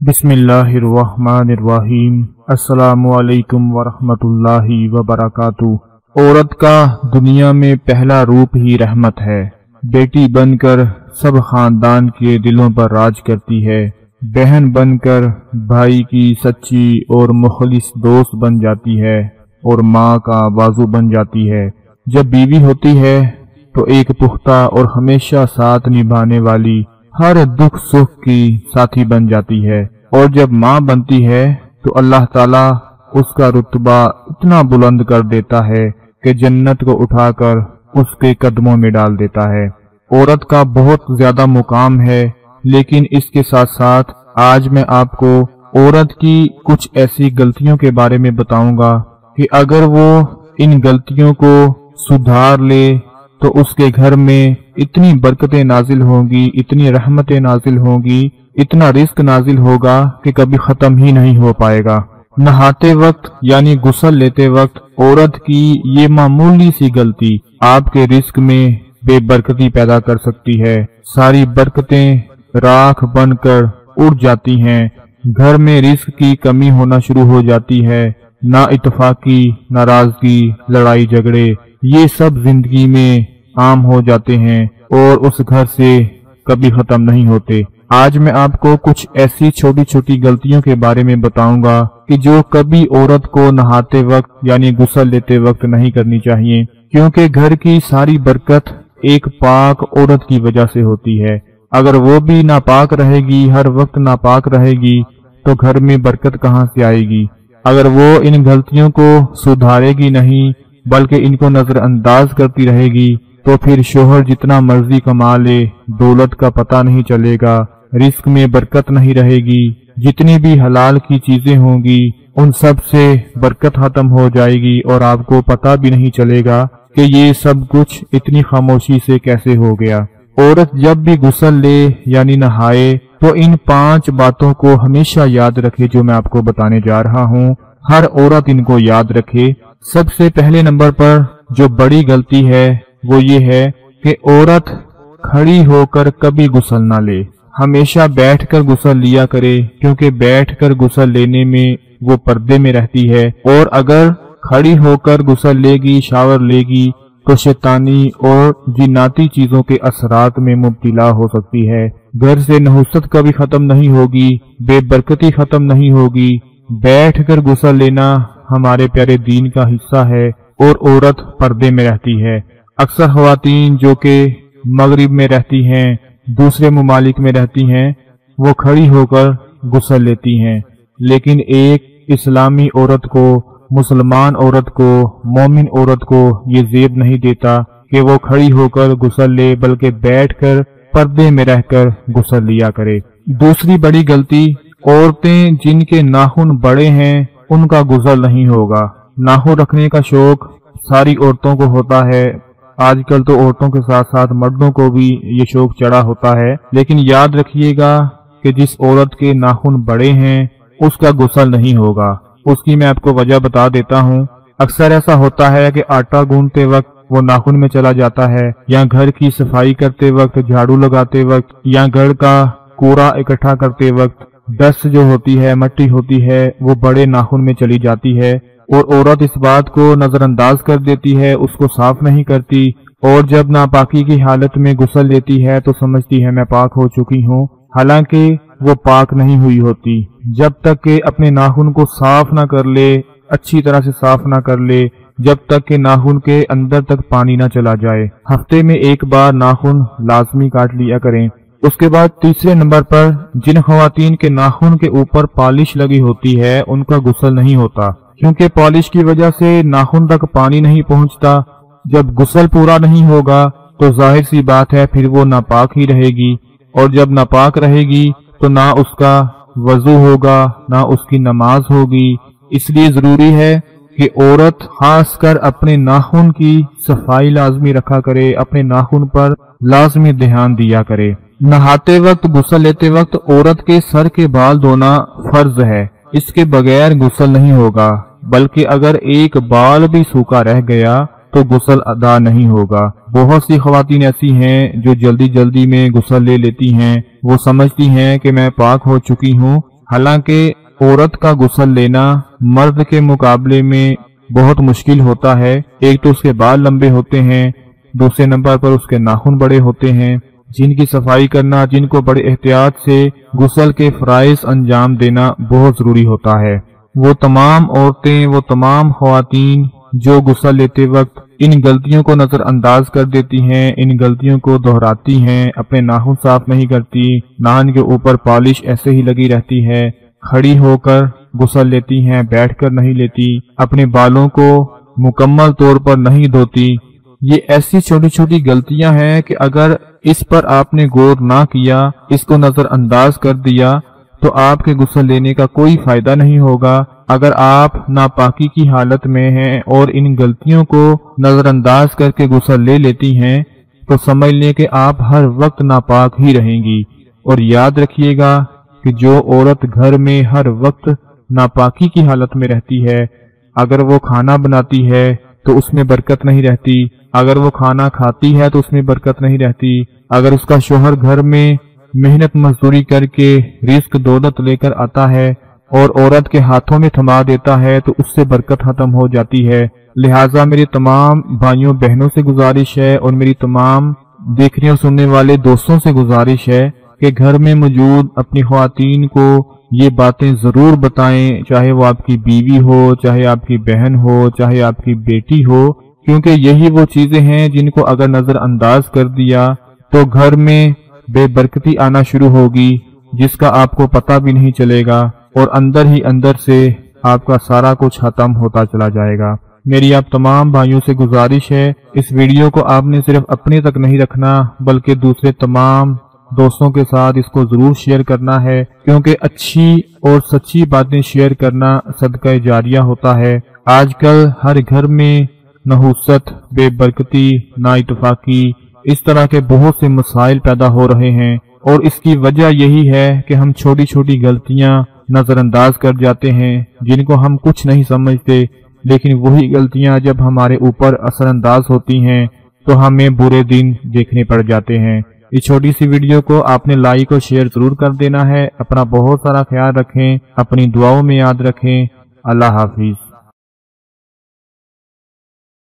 बिस्मिल्लाहिर्रहमानिर्रहीम। अस्सलामुअलैकुम वरहमतुल्लाहि वबरकातु औरत का दुनिया में पहला रूप ही रहमत है। बेटी बनकर सब खानदान के दिलों पर राज करती है। बहन बनकर भाई की सच्ची और मुखलिस दोस्त बन जाती है और माँ का बाजू बन जाती है। जब बीवी होती है तो एक पुख्ता और हमेशा साथ निभाने वाली हर दुख सुख की साथी बन जाती है। और जब माँ बनती है तो अल्लाह ताला उसका रुतबा इतना बुलंद कर देता है कि जन्नत को उठाकर उसके कदमों में डाल देता है। औरत का बहुत ज़्यादा मुकाम है, लेकिन इसके साथ साथ आज मैं आपको औरत की कुछ ऐसी गलतियों के बारे में बताऊँगा कि अगर वो इन गलतियों को सुधार ले तो उसके घर में इतनी बरकतें नाजिल होंगी, इतनी रहमतें नाजिल होंगी, इतना रिस्क नाजिल होगा कि कभी खत्म ही नहीं हो पाएगा। नहाते वक्त, यानी गुसल लेते वक्त, औरत की ये मामूली सी गलती आपके रिस्क में बेबरकती पैदा कर सकती है। सारी बरकतें राख बनकर उड़ जाती हैं। घर में रिस्क की कमी होना शुरू हो जाती है। ना इतफाकी नाराज़गी लड़ाई झगड़े ये सब ज़िंदगी में आम हो जाते हैं और उस घर से कभी खत्म नहीं होते। आज मैं आपको कुछ ऐसी छोटी छोटी गलतियों के बारे में बताऊँगा कि जो कभी औरत को नहाते वक्त यानी गुसल लेते वक्त नहीं करनी चाहिए, क्योंकि घर की सारी बरकत एक पाक औरत की वजह से होती है। अगर वो भी नापाक रहेगी, हर वक्त नापाक रहेगी तो घर में बरकत कहाँ से आएगी? अगर वो इन गलतियों को सुधारेगी नहीं बल्कि इनको नजरअंदाज करती रहेगी तो फिर शोहर जितना मर्ज़ी कमा ले, दौलत का पता नहीं चलेगा, रिस्क में बरकत नहीं रहेगी, जितनी भी हलाल की चीज़ें होंगी, उन सबसे बरकत खत्म हो जाएगी और आपको पता भी नहीं चलेगा कि ये सब कुछ इतनी खामोशी से कैसे हो गया। औरत जब भी गुसल ले यानी नहाए तो इन पाँच बातों को हमेशा याद रखे जो मैं आपको बताने जा रहा हूँ। हर औरत इनको याद रखे सबसे पहले नंबर पर जो बड़ी गलती है, वो ये है कि औरत खड़ी होकर कभी गुसल ना ले। हमेशा बैठकर गुसल लिया करे, क्योंकि बैठकर गुसल लेने में वो पर्दे में रहती है। और अगर खड़ी होकर गुसल लेगी, शावर लेगी तो शैतानी और जिन्नाती चीज़ों के असरात में मुबतला हो सकती है। घर से नहुसत कभी खत्म नहीं होगी, बेबरकती खत्म नहीं होगी। बैठ कर गुसल लेना हमारे प्यारे दीन का हिस्सा है और औरत पर्दे में रहती है। अक्सर खातन जो कि मगरब में रहती हैं, दूसरे ममालिक में रहती हैं, वो खड़ी होकर गुसल लेती हैं। लेकिन एक इस्लामी औरत को, मुसलमान औरत को, मोमिन औरत को ये जेब नहीं देता कि वो खड़ी होकर गुसल ले, बल्कि बैठकर पर्दे में रहकर गुसल लिया करे। दूसरी बड़ी गलती औरतें जिनके नाखून बड़े हैं उनका गुजल नहीं होगा। नाखून रखने का शौक सारी औरतों को होता है। आजकल तो औरतों के साथ साथ मर्दों को भी ये शौक चढ़ा होता है। लेकिन याद रखिएगा कि जिस औरत के नाखून बड़े हैं, उसका गुसल नहीं होगा। उसकी मैं आपको वजह बता देता हूँ। अक्सर ऐसा होता है कि आटा गूंदते वक्त वो नाखून में चला जाता है या घर की सफ़ाई करते वक्त, झाड़ू लगाते वक्त या घर का कूड़ा इकट्ठा करते वक्त डस्ट जो होती है, मट्टी होती है, वो बड़े नाखून में चली जाती है और औरत इस बात को नजरअंदाज कर देती है, उसको साफ़ नहीं करती और जब नापाकी की हालत में गुसल लेती है तो समझती है, मैं पाक हो चुकी हूँ। हालाँकि वो पाक नहीं हुई होती। जब तक के अपने नाखून को साफ़ ना कर ले, अच्छी तरह से साफ़ ना कर ले, जब तक के नाखून के अंदर तक पानी ना चला जाए। हफ़्ते में एक बार नाखून लाजमी काट लिया करें। उसके बाद तीसरे नंबर पर जिन खातन के नाखून के ऊपर पॉलिश लगी होती है, उनका गुसल नहीं होता। क्योंकि पॉलिश की वजह से नाखून तक पानी नहीं पहुँचता। जब गुसल पूरा नहीं होगा तो ज़ाहिर सी बात है फिर वो नापाक ही रहेगी। और जब नापाक रहेगी तो ना उसका वज़ू होगा, ना उसकी नमाज़ होगी। इसलिए ज़रूरी है कि औरत खास कर अपने नाखून की सफ़ाई लाजमी रखा करे, अपने नाखून पर लाजमी ध्यान दिया करे। नहाते वक्त गुसल लेते वक्त औरत के सर के बाल धोना फ़र्ज़ है। इसके बगैर गुसल नहीं होगा, बल्कि अगर एक बाल भी सूखा रह गया तो गुसल अदा नहीं होगा। बहुत सी खातन ऐसी हैं जो जल्दी जल्दी में गुसल ले लेती हैं। वो समझती हैं कि मैं पाक हो चुकी हूँ। हालाँकि औरत का गुसल लेना मर्द के मुकाबले में बहुत मुश्किल होता है। एक तो उसके बाल लंबे होते हैं, दूसरे नंबर पर उसके नाखून बड़े होते हैं। जिनकी सफ़ाई करना, जिनको बड़े एहतियात से गुसल के फ़राइज अंजाम देना बहुत ज़रूरी होता है। वो तमाम औरतें, वो तमाम खातन जो गुस्सा लेते वक्त इन गलतियों को नजरअंदाज कर देती हैं, इन गलतियों को दोहराती हैं, अपने नाखून साफ़ नहीं करती, नान के ऊपर पॉलिश ऐसे ही लगी रहती है, खड़ी होकर गुस्सा लेती हैं, बैठकर नहीं लेती, अपने बालों को मुकम्मल तौर पर नहीं धोती। ये ऐसी छोटी छोटी गलतियाँ हैं कि अगर इस पर आपने गौर ना किया, इसको नजरअंदाज कर दिया तो आपके गुस्सा लेने का कोई फ़ायदा नहीं होगा। अगर आप नापाकी की हालत में हैं और इन गलतियों को नजरअंदाज करके गुस्सा ले लेती हैं तो समझ लें कि आप हर वक्त नापाक ही रहेंगी। और याद रखिएगा कि जो औरत घर में हर वक्त नापाकी की हालत में रहती है, अगर वो खाना बनाती है तो उसमें बरकत नहीं रहती। अगर वो खाना खाती है तो उसमें बरकत नहीं रहती। अगर उसका शोहर घर में मेहनत मजदूरी करके रिस्क, दौलत लेकर आता है और औरत के हाथों में थमा देता है तो उससे बरकत खत्म हो जाती है। लिहाजा मेरी तमाम भाइयों, बहनों से गुजारिश है और मेरी तमाम देखने और सुनने वाले दोस्तों से गुजारिश है कि घर में मौजूद अपनी खातन को ये बातें ज़रूर बताएँ, चाहे वो आपकी बीवी हो, चाहे आपकी बहन हो, चाहे आपकी बेटी हो क्योंकि यही वो चीज़ें हैं जिनको अगर नजरअंदाज कर दिया तो घर में बेबरकती आना शुरू होगी, जिसका आपको पता भी नहीं चलेगा, और अंदर ही अंदर से आपका सारा कुछ खत्म होता चला जाएगा। मेरी आप तमाम भाइयों से गुजारिश है, इस वीडियो को आपने सिर्फ़ अपने तक नहीं रखना, बल्कि दूसरे तमाम दोस्तों के साथ इसको ज़रूर शेयर करना है, क्योंकि अच्छी और सच्ची बातें शेयर करना सदका जारिया होता है। आजकल हर घर में नहुसत, बेबरकती ना इतफाकी इस तरह के बहुत से मसाइल पैदा हो रहे हैं और इसकी वजह यही है कि हम छोटी छोटी गलतियाँ नजरअंदाज कर जाते हैं, जिनको हम कुछ नहीं समझते, लेकिन वही गलतियाँ जब हमारे ऊपर असरअंदाज होती हैं तो हमें बुरे दिन देखने पड़ जाते हैं। इस छोटी सी वीडियो को आपने लाइक और शेयर ज़रूर कर देना है, अपना बहुत सारा ख्याल रखें, अपनी दुआओं में याद रखें। अल्लाह हाफिज।